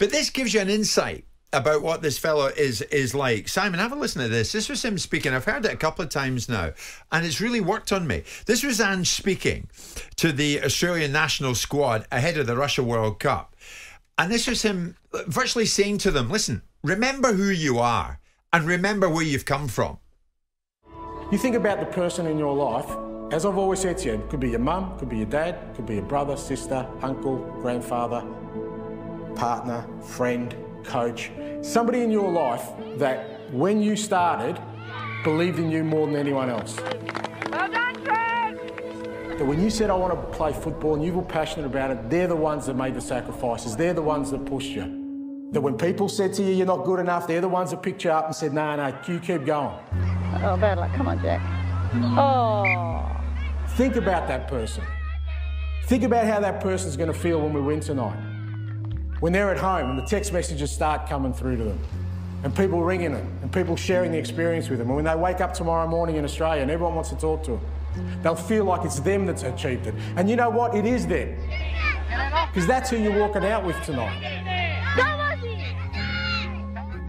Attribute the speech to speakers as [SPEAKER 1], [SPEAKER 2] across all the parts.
[SPEAKER 1] But this gives you an insight about what this fellow is is like. Simon, have a listen to this. This was him speaking. I've heard it a couple of times now, and it's really worked on me. This was Ange speaking to the Australian national squad ahead of the Russia World Cup. And this was him virtually saying to them, listen, remember who you are and remember where you've come from.
[SPEAKER 2] You think about the person in your life, as I've always said to you, it could be your mum, could be your dad, could be your brother, sister, uncle, grandfather, partner, friend, coach, somebody in your life that when you started believed in you more than anyone else.
[SPEAKER 3] Well done, Trent!
[SPEAKER 2] That when you said, I want to play football and you were passionate about it, they're the ones that made the sacrifices. They're the ones that pushed you. That when people said to you, you're not good enough, they're the ones that picked you up and said, no, no, you keep going.
[SPEAKER 3] Oh, bad luck. Come on, Jack. Oh.
[SPEAKER 2] Think about that person. Think about how that person's going to feel when we win tonight. When they're at home and the text messages start coming through to them, and people ringing them, and people sharing the experience with them, and when they wake up tomorrow morning in Australia and everyone wants to talk to them, they'll feel like it's them that's achieved it. And you know what? It is them. Because that's who you're walking out with tonight.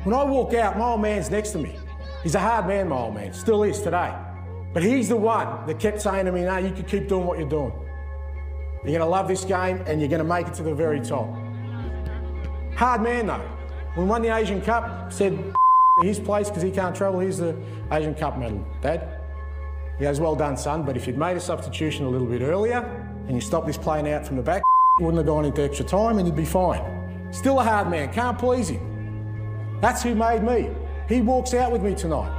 [SPEAKER 2] When I walk out, my old man's next to me. He's a hard man, my old man, still is today. But he's the one that kept saying to me, no, you can keep doing what you're doing. You're going to love this game and you're going to make it to the very top. Hard man, though. When we won the Asian Cup, said his place because he can't travel, here's the Asian Cup medal. Dad, he goes, well done, son, but if you'd made a substitution a little bit earlier and you stopped this playing out from the back, wouldn't have gone into extra time and you'd be fine. Still a hard man, can't please him. That's who made me. He walks out with me tonight.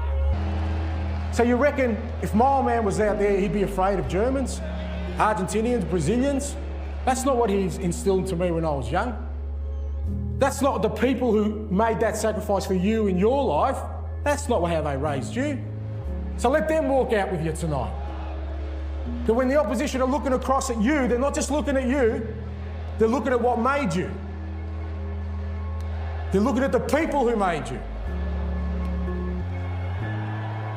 [SPEAKER 2] So you reckon if my old man was out there, he'd be afraid of Germans, Argentinians, Brazilians? That's not what he instilled into me when I was young. That's not the people who made that sacrifice for you in your life. That's not how they raised you. So let them walk out with you tonight. That when the opposition are looking across at you, they're not just looking at you, they're looking at what made you. They're looking at the people who made you.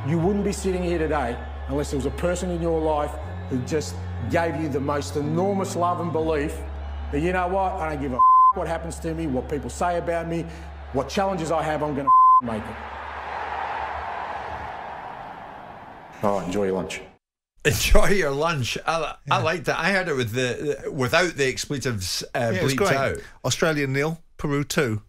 [SPEAKER 2] You wouldn't be sitting here today unless there was a person in your life who just gave you the most enormous love and belief that, you know what, I don't give a what happens to me, what people say about me, what challenges I have, I'm going to make it. All right, enjoy your lunch.
[SPEAKER 1] Enjoy your lunch. I, I like that. I heard it with the without the expletives uh,
[SPEAKER 4] Yeah,
[SPEAKER 1] bleeped out.
[SPEAKER 4] Australia nil, Peru two.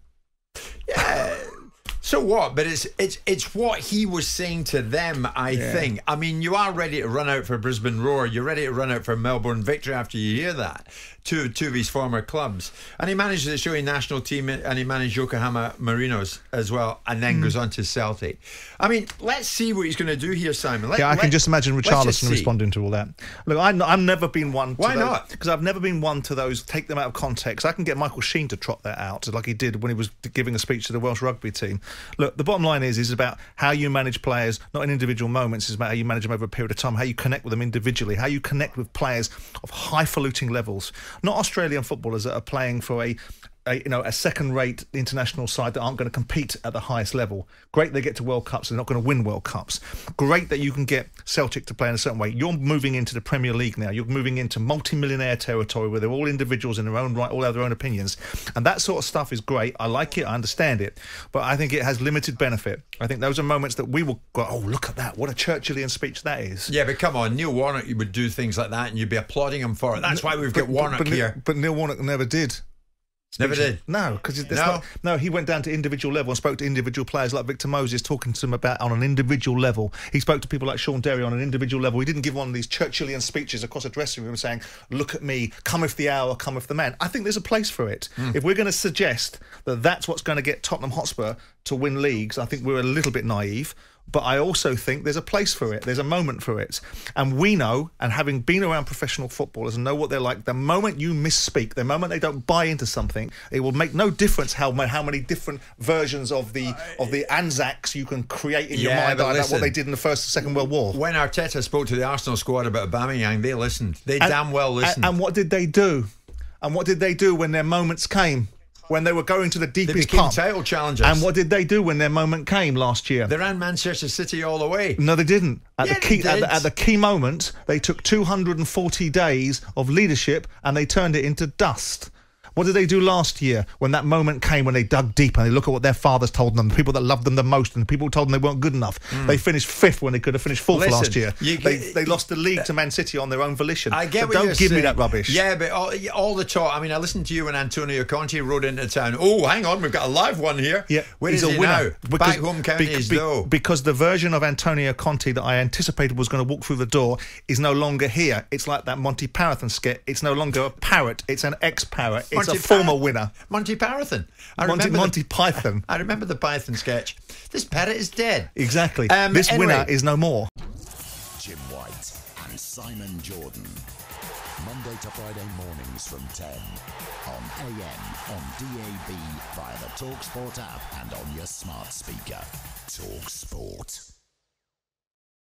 [SPEAKER 1] So what? But it's it's it's what he was saying to them. I
[SPEAKER 4] Yeah.
[SPEAKER 1] think. I mean, you are ready to run out for Brisbane Roar. You're ready to run out for Melbourne Victory after you hear that. Two two of his former clubs, and he managed the Australian national team, and he managed Yokohama Marinos as well, and then hmm. goes on to Celtic. I mean, let's see what he's going to do here, Simon. Let,
[SPEAKER 4] yeah, I can just imagine Richarlison responding to all that. Look, I'm, I've never been one. To
[SPEAKER 1] Why not?
[SPEAKER 4] Because I've never been one to those take them out of context. I can get Michael Sheen to trot that out, like he did when he was giving a speech to the Welsh rugby team. Look, the bottom line is is about how you manage players, not in individual moments. It's about how you manage them over a period of time, how you connect with them individually, how you connect with players of highfalutin levels, not Australian footballers that are playing for a a, you know a second-rate international side that aren't going to compete at the highest level. Great they get to World Cups, they're not going to win World Cups. Great that you can get Celtic to play in a certain way. You're moving into the Premier League now. You're moving into multi-millionaire territory where they're all individuals in their own right, all have their own opinions, and that sort of stuff is great. I like it, I understand it, but I think it has limited benefit. I think those are moments that we will go, oh look at that, what a Churchillian speech that is.
[SPEAKER 1] Yeah, but come on, Neil Warnock, you would do things like that, and you'd be applauding him for it. That's why we've got
[SPEAKER 4] But-
[SPEAKER 1] Warnock
[SPEAKER 4] but,
[SPEAKER 1] here.
[SPEAKER 4] But Neil Warnock never did.
[SPEAKER 1] Never did.
[SPEAKER 4] No, because
[SPEAKER 1] No?
[SPEAKER 4] no. no, he went down to individual level and spoke to individual players like Victor Moses, talking to them about on an individual level. He spoke to people like Shaun Derry on an individual level. He didn't give one of these Churchillian speeches across a dressing room saying, "Look at me, cometh the hour, cometh the man." I think there's a place for it. Hmm. If we're going to suggest that that's what's going to get Tottenham Hotspur to win leagues, I think we're a little bit naive. But I also think there's a place for it. There's a moment for it. And we know, and having been around professional footballers and know what they're like, the moment you misspeak, the moment they don't buy into something, it will make no difference how how many different versions of the uh, of the Anzacs you can create in your mind about
[SPEAKER 1] listen.
[SPEAKER 4] what they did in the First and Second World War.
[SPEAKER 1] When Arteta spoke to the Arsenal squad about Aubameyang, they listened. They
[SPEAKER 4] And-
[SPEAKER 1] damn well listened.
[SPEAKER 4] And, and what did they do? And what did they do when their moments came? When they were going to the deepest
[SPEAKER 1] became
[SPEAKER 4] pub?
[SPEAKER 1] title challengers.
[SPEAKER 4] And what did they do when their moment came last year?
[SPEAKER 1] They ran Manchester City all the way.
[SPEAKER 4] No, they didn't. At
[SPEAKER 1] Yeah,
[SPEAKER 4] the key
[SPEAKER 1] they
[SPEAKER 4] at the, at the key moment, they took 240 days of leadership and they turned it into dust. What did they do last year when that moment came when they dug deep and they look at what their fathers told them, the people that loved them the most, and the people who told them they weren't good enough? Mm. They finished fifth when they could have finished fourth.
[SPEAKER 1] Listen,
[SPEAKER 4] last year.
[SPEAKER 1] you
[SPEAKER 4] they,
[SPEAKER 1] get-
[SPEAKER 4] they lost the league to Man City on their own volition.
[SPEAKER 1] I get
[SPEAKER 4] So don't give me that rubbish.
[SPEAKER 1] Yeah, but all, all the talk. I mean, I listened to you when Antonio Conte rode into town. Oh, hang on, we've got a live one here.
[SPEAKER 4] Yeah,
[SPEAKER 1] where
[SPEAKER 4] he's
[SPEAKER 1] is
[SPEAKER 4] a
[SPEAKER 1] he
[SPEAKER 4] winner.
[SPEAKER 1] now? Back home counties,
[SPEAKER 4] be-
[SPEAKER 1] though.
[SPEAKER 4] Because the version of Antonio Conte that I anticipated was going to walk through the door is no longer here. It's like that Monty Python skit. It's no longer a parrot. It's an ex-parrot. It's
[SPEAKER 1] Monty
[SPEAKER 4] a former
[SPEAKER 1] Python.
[SPEAKER 4] winner.
[SPEAKER 1] Monty Python. I
[SPEAKER 4] Monty,
[SPEAKER 1] remember
[SPEAKER 4] Monty
[SPEAKER 1] the,
[SPEAKER 4] Python.
[SPEAKER 1] I remember the Python sketch. This parrot is dead.
[SPEAKER 4] Exactly.
[SPEAKER 1] Um,
[SPEAKER 4] this
[SPEAKER 1] anyway.
[SPEAKER 4] winner is no more.
[SPEAKER 5] Jim White and Simon Jordan. Monday to Friday mornings from 10 on AM, on DAB, via the Talksport app, and on your smart speaker. Talksport.